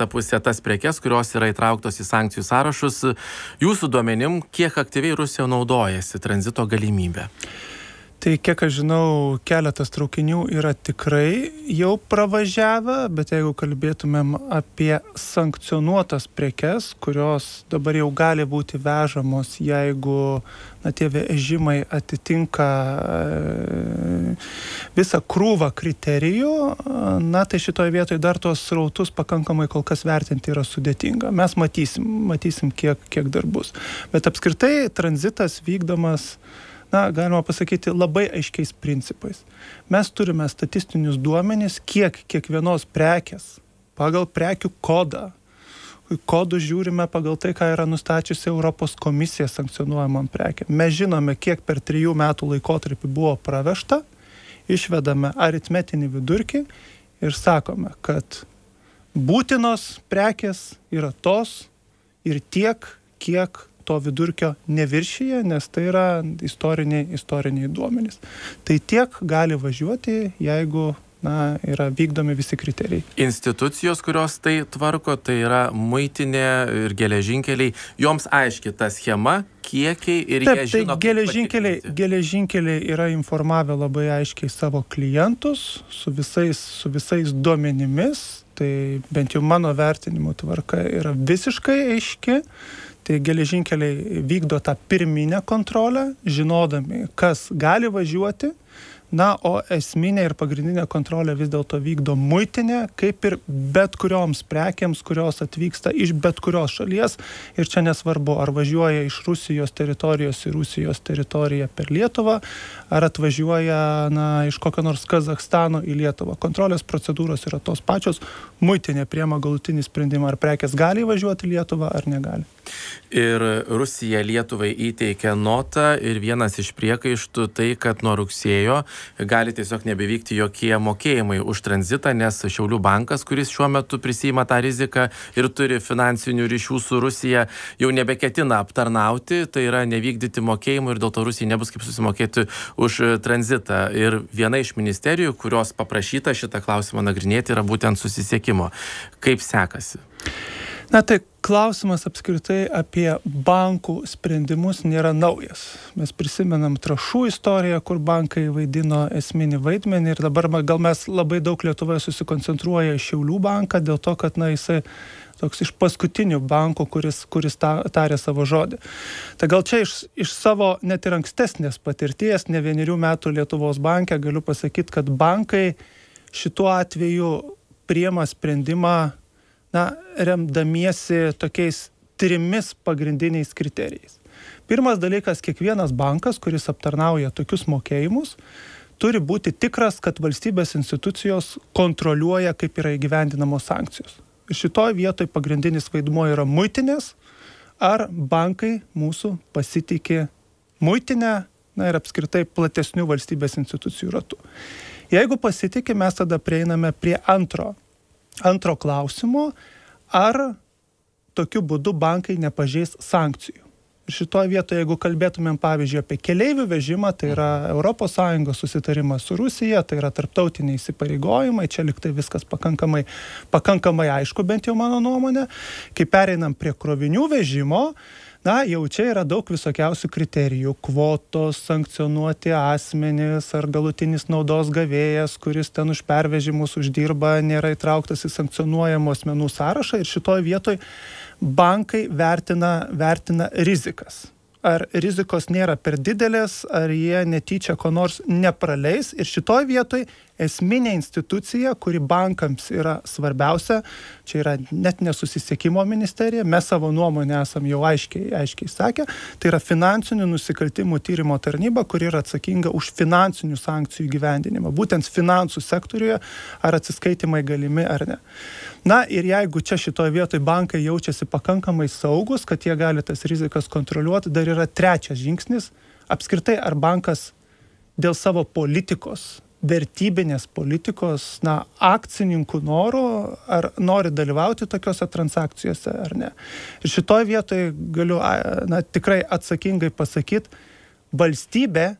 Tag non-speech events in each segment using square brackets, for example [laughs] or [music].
kitą pusę tas prekes, kurios yra įtrauktos į sankcijų sąrašus. Jūsų duomenim, kiek aktyviai Rusija naudojasi tranzito galimybę? Tai kiek aš žinau, keletas traukinių yra tikrai jau pravažiavę, bet jeigu kalbėtumėm apie sankcionuotas prekes, kurios dabar jau gali būti vežamos, jeigu na, tie vežimai atitinka e, visą krūvą kriterijų, na tai šitoje vietoje dar tuos srautus pakankamai kol kas vertinti yra sudėtinga. Mes matysim, matysim kiek, kiek dar bus. Bet apskritai tranzitas vykdomas na, galima pasakyti, labai aiškiais principais. Mes turime statistinius duomenys, kiek kiekvienos prekės pagal prekių kodą. Kodų žiūrime pagal tai, ką yra nustačiusi Europos komisija sankcionuojamam prekėm. Mes žinome, kiek per trijų metų laikotarpį buvo pravežta, išvedame aritmetinį vidurkį ir sakome, kad būtinos prekės yra tos ir tiek, kiek to vidurkio neviršyje, nes tai yra istoriniai, istoriniai duomenys. Tai tiek gali važiuoti, jeigu na, yra vykdomi visi kriterijai. Institucijos, kurios tai tvarko, tai yra muitinė ir geležinkeliai, joms aiški ta schema, kiekiai ir Taip, jie tai žino. Geležinkeliai, geležinkeliai yra informavę labai aiškiai savo klientus su visais, su visais duomenimis, tai bent jau mano vertinimo tvarka yra visiškai aiški. Tai geležinkeliai vykdo tą pirminę kontrolę, žinodami, kas gali važiuoti, Na, o esminė ir pagrindinė kontrolė vis dėlto vykdo muitinė, kaip ir bet kurioms prekiams, kurios atvyksta iš bet kurios šalies. Ir čia nesvarbu, ar važiuoja iš Rusijos teritorijos į Rusijos teritoriją per Lietuvą, ar atvažiuoja na, iš kokio nors Kazakstano į Lietuvą. Kontrolės procedūros yra tos pačios. Muitinė priema galutinį sprendimą, ar prekes gali įvažiuoti į Lietuvą ar negali. Ir Rusija Lietuvai įteikė notą ir vienas iš priekaištų tai, kad nuo rugsėjo gali tiesiog nebevykti jokie mokėjimai už tranzitą, nes Šiaulių bankas, kuris šiuo metu prisima tą riziką ir turi finansinių ryšių su Rusija, jau nebeketina aptarnauti, tai yra nevykdyti mokėjimų ir dėl to Rusijai nebus kaip susimokėti už tranzitą. Ir viena iš ministerijų, kurios paprašyta šitą klausimą nagrinėti, yra būtent susisiekimo. Kaip sekasi? Na tai klausimas apskritai apie bankų sprendimus nėra naujas. Mes prisimenam trašų istoriją, kur bankai vaidino esminį vaidmenį ir dabar gal mes labai daug Lietuvoje susikoncentruoja Šiaulių banką dėl to, kad na, jisai toks iš paskutinių bankų, kuris, kuris ta, tarė savo žodį. Tai gal čia iš, iš savo net ir ankstesnės patirties, ne vienerių metų Lietuvos bankė, galiu pasakyti, kad bankai šituo atveju priema sprendimą na, remdamiesi tokiais trimis pagrindiniais kriterijais. Pirmas dalykas, kiekvienas bankas, kuris aptarnauja tokius mokėjimus, turi būti tikras, kad valstybės institucijos kontroliuoja, kaip yra įgyvendinamos sankcijos. Ir šitoje vietoje pagrindinis vaidmuo yra muitinės, ar bankai mūsų pasitikė muitinę, na ir apskritai platesnių valstybės institucijų ratų. Jeigu pasitikė, mes tada prieiname prie antro antro klausimo, ar tokiu būdu bankai nepažeis sankcijų. Ir šitoje vietoje, jeigu kalbėtumėm pavyzdžiui apie keleivių vežimą, tai yra ES susitarimas su Rusija, tai yra tarptautiniai įsipareigojimai, čia liktai viskas pakankamai, pakankamai aišku, bent jau mano nuomonė. Kai pereinam prie krovinių vežimo, na, jau čia yra daug visokiausių kriterijų - kvotos, sankcionuoti asmenys ar galutinis naudos gavėjas, kuris ten už pervežimus uždirba, nėra įtrauktas į sankcionuojamų asmenų sąrašą ir šitoje vietoje bankai vertina, vertina rizikas ar rizikos nėra per didelės, ar jie netyčia ko nors nepraleis. Ir šitoj vietoj esminė institucija, kuri bankams yra svarbiausia, čia yra net nesusisiekimo ministerija, mes savo nuomonę esam jau aiškiai, aiškiai sakę, tai yra finansinių nusikaltimų tyrimo tarnyba, kuri yra atsakinga už finansinių sankcijų gyvendinimą, būtent finansų sektoriuje, ar atsiskaitimai galimi ar ne. Na ir jeigu čia šitoje vietoje bankai jaučiasi pakankamai saugus, kad jie gali tas rizikas kontroliuoti, dar yra trečias žingsnis, apskritai ar bankas dėl savo politikos vertybinės politikos, na, akcininkų norų, ar nori dalyvauti tokiuose transakcijose ar ne. Ir šitoje vietoje galiu, na, tikrai atsakingai pasakyti, valstybė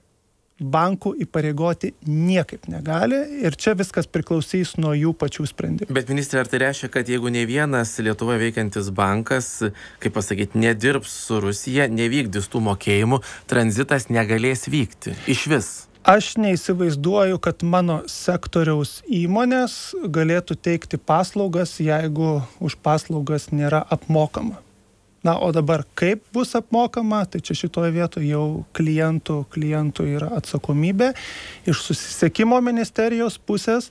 bankų įpareigoti niekaip negali ir čia viskas priklausys nuo jų pačių sprendimų. Bet ministrė, ar tai reiškia, kad jeigu ne vienas Lietuvoje veikiantis bankas, kaip pasakyti, nedirbs su Rusija, nevykdys tų mokėjimų, tranzitas negalės vykti iš vis? Aš neįsivaizduoju, kad mano sektoriaus įmonės galėtų teikti paslaugas, jeigu už paslaugas nėra apmokama. Na, o dabar kaip bus apmokama, tai čia šitoje vietoje jau klientų, klientų yra atsakomybė. Iš susisiekimo ministerijos pusės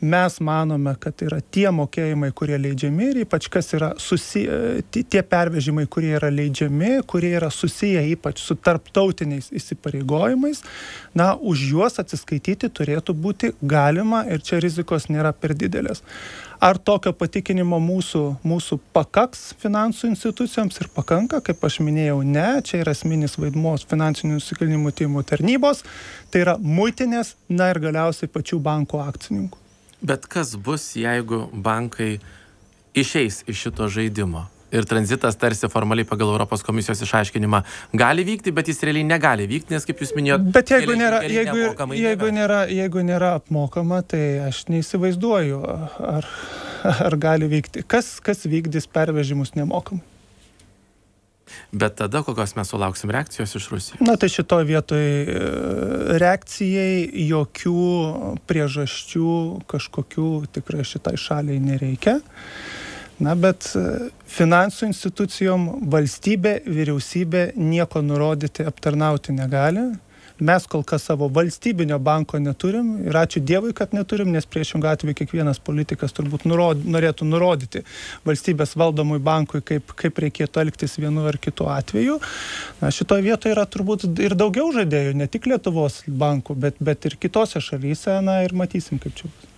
mes manome, kad yra tie mokėjimai, kurie leidžiami ir ypač kas yra susiję, tie pervežimai, kurie yra leidžiami, kurie yra susiję ypač su tarptautiniais įsipareigojimais, na, už juos atsiskaityti turėtų būti galima ir čia rizikos nėra per didelės. Ar tokio patikinimo mūsų, mūsų pakaks finansų institucijoms ir pakanka, kaip aš minėjau, ne, čia yra esminis vaidmos finansinių nusikaltimų tyrimų tarnybos, tai yra muitinės, na ir galiausiai pačių bankų akcininkų. Bet kas bus, jeigu bankai išeis iš šito žaidimo? ir tranzitas tarsi formaliai pagal Europos komisijos išaiškinimą gali vykti, bet jis realiai negali vykti, nes kaip jūs minėjote, bet jeigu nėra, jeigu, jeigu, nėra, jeigu nėra apmokama, tai aš neįsivaizduoju, ar, ar gali vykti. Kas, kas vykdys pervežimus nemokamai? Bet tada kokios mes sulauksim reakcijos iš Rusijos? Na tai šitoje vietoje reakcijai jokių priežasčių kažkokių tikrai šitai šaliai nereikia. Na, bet e, finansų institucijom valstybė, vyriausybė nieko nurodyti, aptarnauti negali. Mes kol kas savo valstybinio banko neturim ir ačiū Dievui, kad neturim, nes priešingų atveju kiekvienas politikas turbūt nurod, norėtų nurodyti valstybės valdomui bankui, kaip, kaip reikėtų elgtis vienu ar kitu atveju. Na, šitoje vietoje yra turbūt ir daugiau žaidėjų, ne tik Lietuvos bankų, bet, bet ir kitose šalyse, na ir matysim, kaip čia bus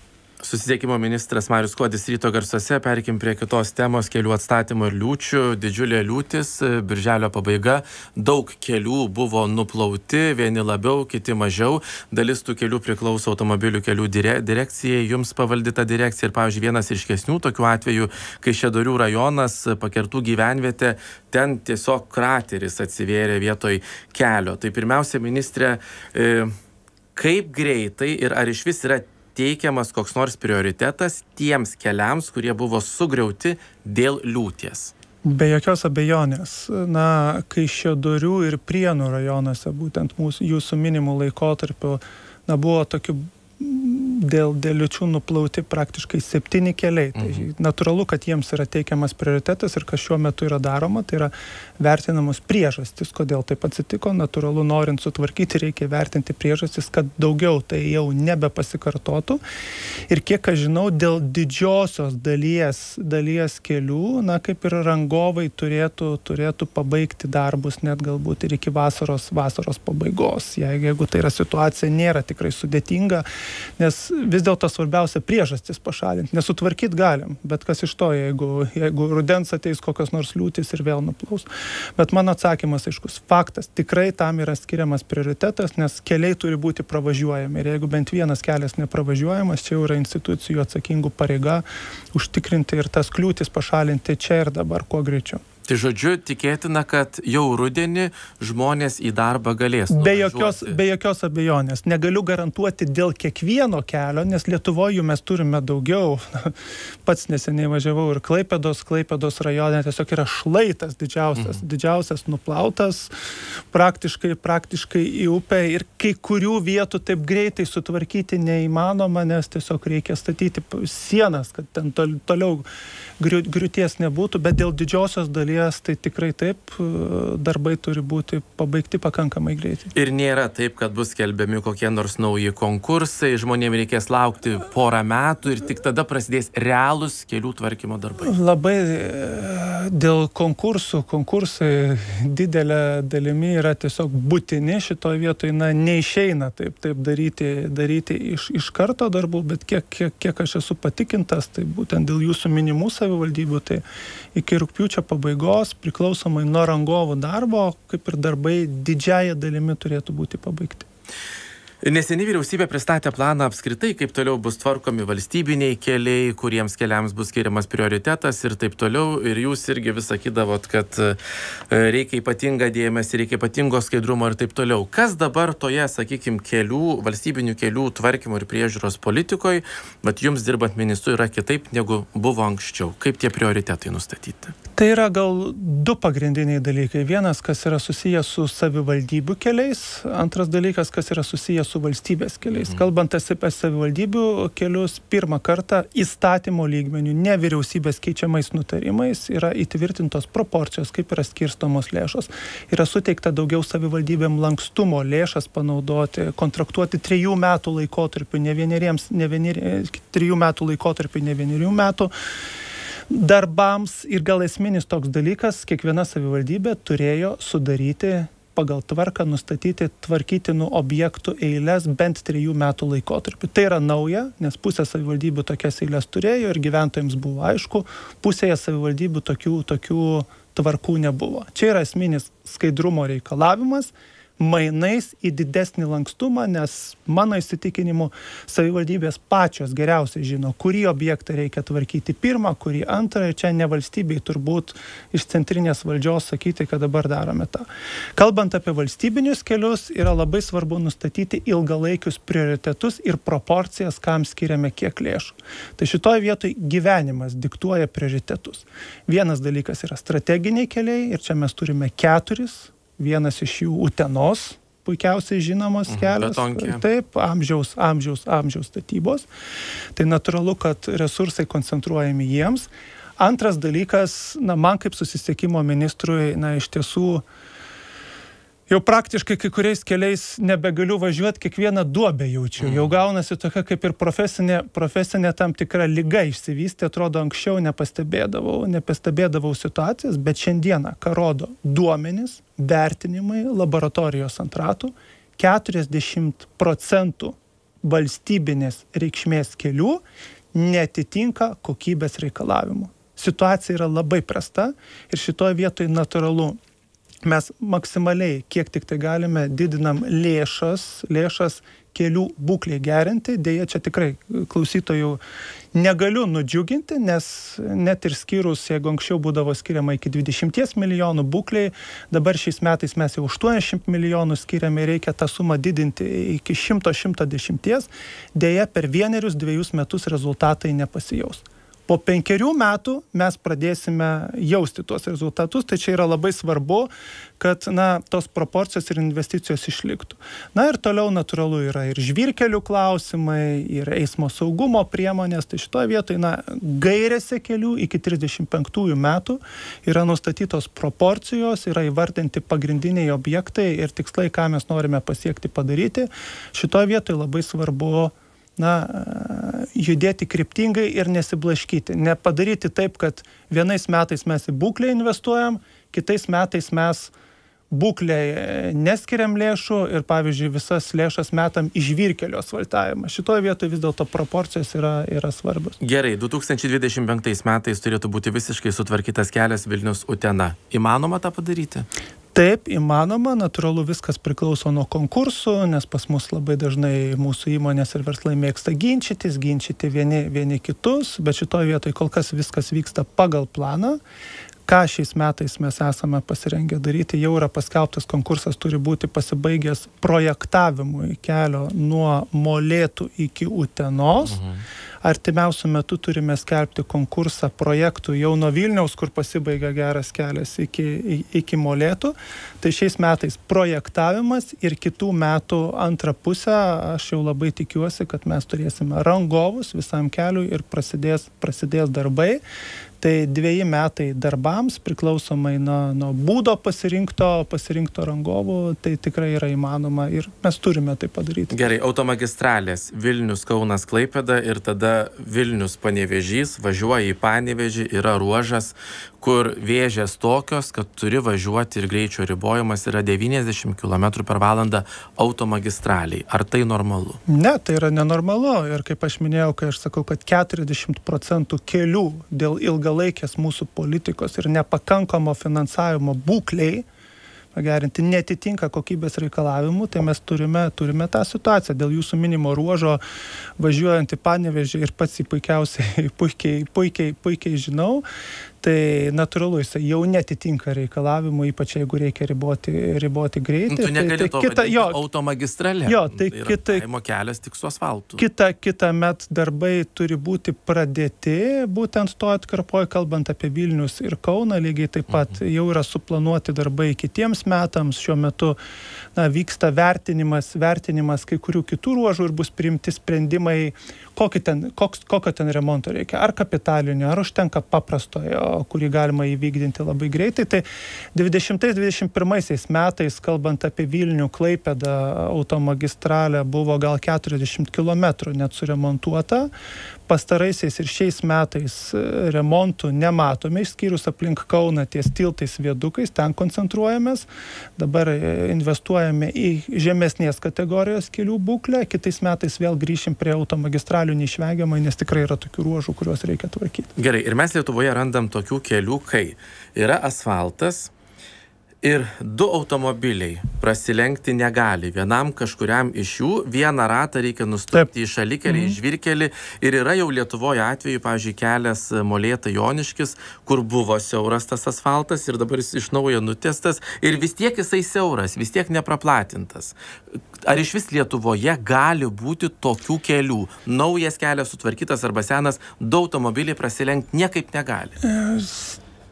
susisiekimo ministras marius skuodis ryto garsuose. Pereikim prie kitos temos. Kelių atstatymo ir liūčių. Didžiulė liūtis. Birželio pabaiga. Daug kelių buvo nuplauti. Vieni labiau kiti mažiau. Dalis tų kelių priklauso automobilių kelių dire direkcijai. Jums pavaldi ta direkcija. Ir pavyzdžiui vienas ryškesnių tokių atvejų kaišiadorių rajonas pakertų gyvenvietė ten tiesiog krateris atsivėrė vietoj kelio. Tai pirmiausia ministre e, kaip greitai ir ar išvis yra teikiamas koks nors prioritetas tiems keliams, kurie buvo sugriauti dėl liūties? Be jokios abejonės. Na, kai Šedorių ir Prienų rajonuose, būtent mūsų, jūsų minimų laikotarpiu, na, buvo tokių dėl, dėl liučių nuplauti praktiškai septyni keliai. Tai mhm. natūralu, kad jiems yra teikiamas prioritetas ir kas šiuo metu yra daroma, tai yra vertinamos priežastis, kodėl taip atsitiko. Natūralu, norint sutvarkyti, reikia vertinti priežastis, kad daugiau tai jau nebepasikartotų. Ir kiek aš žinau, dėl didžiosios dalies, dalies kelių, na kaip ir rangovai turėtų, turėtų pabaigti darbus net galbūt ir iki vasaros, vasaros pabaigos. Jeigu tai yra situacija nėra tikrai sudėtinga, nes vis dėlto svarbiausia priežastis pašalinti. Nesutvarkyti galim, bet kas iš to, jeigu, jeigu rudens ateis kokios nors liūtis ir vėl nuplaus. Bet mano atsakymas aiškus, faktas, tikrai tam yra skiriamas prioritetas, nes keliai turi būti pravažiuojami. Ir jeigu bent vienas kelias nepravažiuojamas, čia jau yra institucijų atsakingų pareiga užtikrinti ir tas kliūtis pašalinti čia ir dabar kuo greičiau. Tai žodžiu, tikėtina, kad jau rudenį žmonės į darbą galės. Be jokios, be jokios abejonės. Negaliu garantuoti dėl kiekvieno kelio, nes Lietuvoje mes turime daugiau. [laughs] Pats neseniai važiavau ir Klaipėdos, Klaipėdos rajone tiesiog yra šlaitas didžiausias, mhm. didžiausias nuplautas praktiškai, praktiškai į upę ir kai kurių vietų taip greitai sutvarkyti neįmanoma, nes tiesiog reikia statyti sienas, kad ten toliau griūties nebūtų, bet dėl didžiosios dalies tai tikrai taip, darbai turi būti pabaigti pakankamai greitai. Ir nėra taip, kad bus skelbiami kokie nors nauji konkursai, žmonėms reikės laukti porą metų ir tik tada prasidės realūs kelių tvarkymo darbai. Labai e, dėl konkursų, konkursai didelė dalimi yra tiesiog būtini šitoje vietoje, na, neišeina taip, taip daryti, daryti iš, iš karto darbų, bet kiek, kiek, kiek aš esu patikintas, tai būtent dėl jūsų minimų savivaldybių, tai iki rūpiučio pabaigos, priklausomai nuo rangovų darbo, kaip ir darbai didžiaja dalimi turėtų būti pabaigti. Neseniai vyriausybė pristatė planą apskritai, kaip toliau bus tvarkomi valstybiniai keliai, kuriems keliams bus skiriamas prioritetas ir taip toliau. Ir jūs irgi vis sakydavot, kad e, reikia ypatingą dėmesį, reikia ypatingo skaidrumo ir taip toliau. Kas dabar toje, sakykime, kelių, valstybinių kelių tvarkymo ir priežiūros politikoje, bet jums dirbant ministru yra kitaip negu buvo anksčiau? Kaip tie prioritetai nustatyti? Tai yra gal du pagrindiniai dalykai. Vienas, kas yra susijęs su savivaldybių keliais, antras dalykas, kas yra susijęs su valstybės keliais. Mhm. Kalbant apie savivaldybių kelius, pirmą kartą įstatymo lygmenių, ne vyriausybės keičiamais nutarimais yra įtvirtintos proporcijos, kaip yra skirstomos lėšos. Yra suteikta daugiau savivaldybėm lankstumo lėšas panaudoti, kontraktuoti trijų metų laikotarpiu, ne vieneriems, ne vieneri, trijų metų laikotarpiu, ne vienerių metų darbams ir gal esminis toks dalykas, kiekviena savivaldybė turėjo sudaryti pagal tvarką nustatyti tvarkytinų objektų eiles bent trijų metų laikotarpiu. Tai yra nauja, nes pusė savivaldybių tokias eiles turėjo ir gyventojams buvo aišku, pusėje savivaldybių tokių, tokių tvarkų nebuvo. Čia yra esminis skaidrumo reikalavimas mainais į didesnį lankstumą, nes mano įsitikinimu savivaldybės pačios geriausiai žino, kurį objektą reikia tvarkyti pirmą, kurį antrą ir čia ne valstybei turbūt iš centrinės valdžios sakyti, kad dabar darome tą. Kalbant apie valstybinius kelius, yra labai svarbu nustatyti ilgalaikius prioritetus ir proporcijas, kam skiriame kiek lėšų. Tai šitoje vietoje gyvenimas diktuoja prioritetus. Vienas dalykas yra strateginiai keliai ir čia mes turime keturis vienas iš jų Utenos, puikiausiai žinomas mhm, kelias. Betonkė. Taip, amžiaus, amžiaus, amžiaus statybos. Tai natūralu, kad resursai koncentruojami jiems. Antras dalykas, na, man kaip susisiekimo ministrui, na, iš tiesų uh, jau praktiškai kai kuriais keliais nebegaliu važiuot, kiekvieną duobę jaučiu. Jau mm. gaunasi tokia kaip ir profesinė, profesinė tam tikra lyga išsivystė, atrodo anksčiau nepastebėdavau, nepastebėdavau situacijas, bet šiandieną, ką rodo duomenys, vertinimai laboratorijos antratų, 40 procentų valstybinės reikšmės kelių netitinka kokybės reikalavimų. Situacija yra labai prasta ir šitoje vietoje natūralu mes maksimaliai, kiek tik tai galime, didinam lėšas, lėšas kelių būklė gerinti. Deja, čia tikrai klausytojų negaliu nudžiuginti, nes net ir skyrus, jeigu anksčiau būdavo skiriama iki 20 milijonų būkliai, dabar šiais metais mes jau 80 milijonų skiriame ir reikia tą sumą didinti iki 100-110. Deja, per vienerius dviejus metus rezultatai nepasijaus po penkerių metų mes pradėsime jausti tuos rezultatus, tai čia yra labai svarbu, kad na, tos proporcijos ir investicijos išliktų. Na ir toliau natūralu yra ir žvirkelių klausimai, ir eismo saugumo priemonės, tai šitoje vietoje na, gairėse kelių iki 35 metų yra nustatytos proporcijos, yra įvardinti pagrindiniai objektai ir tikslai, ką mes norime pasiekti padaryti. Šitoje vietoje labai svarbu na, judėti kryptingai ir nesiblaškyti. Nepadaryti taip, kad vienais metais mes į būklę investuojam, kitais metais mes būklei neskiriam lėšų ir, pavyzdžiui, visas lėšas metam į žvyrkelio asfaltavimą. Šitoje vietoje vis dėlto proporcijos yra, yra svarbios. Gerai, 2025 metais turėtų būti visiškai sutvarkytas kelias Vilnius Utena. Įmanoma tą padaryti? Taip, įmanoma, natūralu viskas priklauso nuo konkursų, nes pas mus labai dažnai mūsų įmonės ir verslai mėgsta ginčytis, ginčyti vieni, vieni kitus, bet šitoje vietoje kol kas viskas vyksta pagal planą ką šiais metais mes esame pasirengę daryti. Jau yra paskelbtas konkursas, turi būti pasibaigęs projektavimui kelio nuo Molėtų iki Utenos. Mhm. Artimiausių metų turime skelbti konkursą projektų jau nuo Vilniaus, kur pasibaigia geras kelias iki, iki Molėtų. Tai šiais metais projektavimas ir kitų metų antrą pusę aš jau labai tikiuosi, kad mes turėsime rangovus visam keliui ir prasidės, prasidės darbai tai dveji metai darbams priklausomai nuo, nuo būdo pasirinkto, pasirinkto rangovų, tai tikrai yra įmanoma ir mes turime tai padaryti. Gerai, automagistralės Vilnius, Kaunas, Klaipėda ir tada Vilnius, Panevežys, važiuoja į Panevežį, yra ruožas, kur vėžės tokios, kad turi važiuoti ir greičio ribojimas yra 90 km per valandą automagistraliai. Ar tai normalu? Ne, tai yra nenormalu. Ir kaip aš minėjau, kai aš sakau, kad 40 procentų kelių dėl ilgalaikės mūsų politikos ir nepakankamo finansavimo būkliai, pagerinti, netitinka kokybės reikalavimų, tai mes turime, turime tą situaciją. Dėl jūsų minimo ruožo važiuojant į Panevežį ir pats jį puikiausiai, [laughs] puikiai, puikiai, puikiai žinau, tai natūralu, jis jau netitinka reikalavimų, ypač jeigu reikia riboti, riboti greitį. Nu, tu negali tai, tai kita, jo, automagistralė. Jo, tai, tai kita, kelias tik su asfaltu. Kita, kita met darbai turi būti pradėti, būtent to atkarpoje, kalbant apie Vilnius ir Kauną, lygiai taip pat mhm. jau yra suplanuoti darbai kitiems metams, šiuo metu na, vyksta vertinimas, vertinimas kai kurių kitų ruožų ir bus priimti sprendimai, ten, koks, kokio ten remonto reikia, ar kapitalinio, ar užtenka paprastojo, kurį galima įvykdyti labai greitai. Tai 20-21 metais, kalbant apie Vilnių, Klaipėdą, automagistralę buvo gal 40 km net suremontuota, pastaraisiais ir šiais metais e, remontų nematome, išskyrus aplink Kauną ties tiltais viedukais, ten koncentruojamės. Dabar e, investuojame į žemesnės kategorijos kelių būklę, kitais metais vėl grįšim prie automagistralių neišvengiamai, nes tikrai yra tokių ruožų, kuriuos reikia tvarkyti. Gerai, ir mes Lietuvoje randam tokių kelių, kai yra asfaltas, ir du automobiliai prasilenkti negali. Vienam kažkuriam iš jų vieną ratą reikia nustumti į šalikelę į mhm. žvyrkelį. Ir yra jau lietuvoj atvejų pavyzdžiui kelias molėtai joniškis kur buvo siauras tas asfaltas ir dabar jis iš naujo nutiestas. Ir vis tiek jisai siauras vis tiek nepraplatintas. Ar išvis lietuvoje gali būti tokių kelių? Naujas kelias sutvarkytas arba senas du automobiliai prasilenkt niekaip negali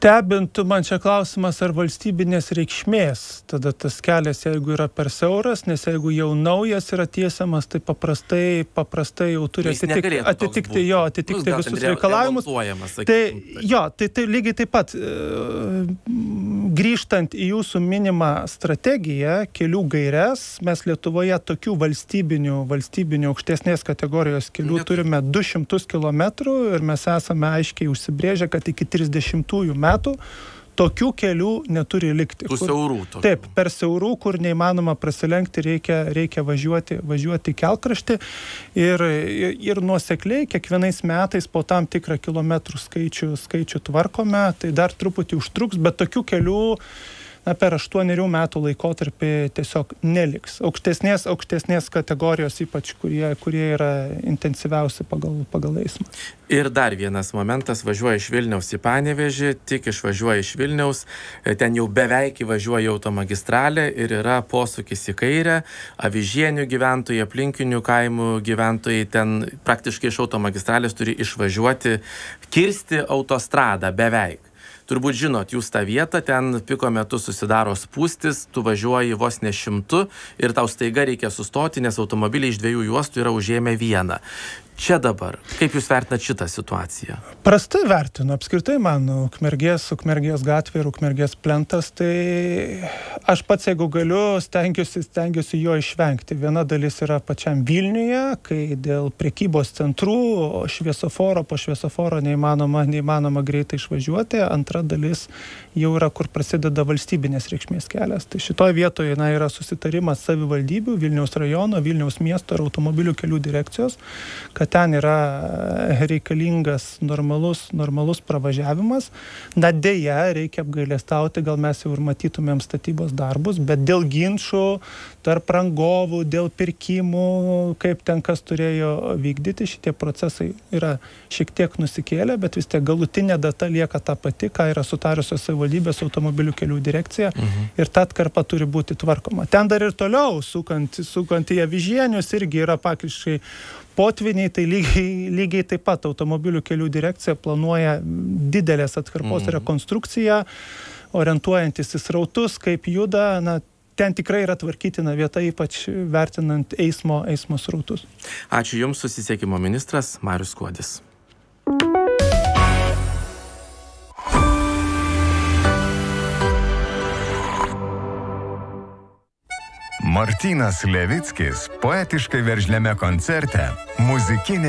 stebintų man čia klausimas, ar valstybinės reikšmės. Tada tas kelias, jeigu yra per siauras, nes jeigu jau naujas yra tiesiamas, tai paprastai, paprastai jau turi atitikti, atitikti jo, atitikti visus reikalavimus. Tai jo, tai, tai lygiai taip pat, e, grįžtant į jūsų minimą strategiją, kelių gairias, mes Lietuvoje tokių valstybinių, valstybinių aukštesnės kategorijos kelių Net... turime 200 km ir mes esame aiškiai užsibrėžę, kad iki 30 metų metų tokių kelių neturi likti. Tų siaurų. Tokių. Taip, per siaurų, kur neįmanoma prasilenkti, reikia, reikia važiuoti, važiuoti kelkraštį ir, ir, ir nuosekliai kiekvienais metais po tam tikrą kilometrų skaičių, skaičių tvarkome, tai dar truputį užtruks, bet tokių kelių na, per aštuonerių metų laikotarpį tiesiog neliks. Aukštesnės, aukštesnės kategorijos, ypač kurie, kurie yra intensyviausi pagal, pagal eismą. Ir dar vienas momentas, važiuoja iš Vilniaus į Panevežį, tik išvažiuoja iš Vilniaus, ten jau beveik įvažiuoja automagistralė ir yra posūkis į kairę, avižienių gyventojai, aplinkinių kaimų gyventojai ten praktiškai iš automagistralės turi išvažiuoti, kirsti autostradą beveik turbūt žinot jūs tą vietą ten piko metu susidaro spūstys tu važiuoji vos ne šimtu ir tau staiga reikia sustoti nes automobiliai iš dviejų juostų yra užėmę vieną čia dabar? Kaip jūs vertinat šitą situaciją? Prastai vertinu. Apskritai man ukmergės ukmergės gatvė ir ukmergės plentas tai aš pats jeigu galiu stengiuosi stengiuosi jo išvengti. Viena dalis yra pačiam vilniuje kai dėl prekybos centrų šviesoforo po šviesoforo neįmanoma neįmanoma greitai išvažiuoti. Antra dalis jau yra kur prasideda valstybinės reikšmės kelias. Tai šitoj vietoj na yra susitarimas savivaldybių vilniaus rajono vilniaus miesto ir automobilių kelių direkcijos kad ten yra e, reikalingas normalus, normalus pravažiavimas. Na dėja, reikia apgailestauti, gal mes jau ir matytumėm statybos darbus, bet dėl ginčių tarp rangovų, dėl pirkimų, kaip ten kas turėjo vykdyti, šitie procesai yra šiek tiek nusikėlę, bet vis tiek galutinė data lieka ta pati, ką yra sutariusios savivaldybės automobilių kelių direkcija mhm. ir ta atkarpa turi būti tvarkoma. Ten dar ir toliau, sukant, sukant į avižienius, irgi yra pakliškai potviniai tai lygiai, lygiai taip pat automobilių kelių direkcija planuoja didelės atkarpos mm. rekonstrukciją, orientuojantis į srautus, kaip juda, na, ten tikrai yra tvarkytina vieta, ypač vertinant eismo, eismo srautus. Ačiū Jums, susisiekimo ministras Marius Kuodis. Martynas Levickis poetiškai veržliame koncerte muzikinė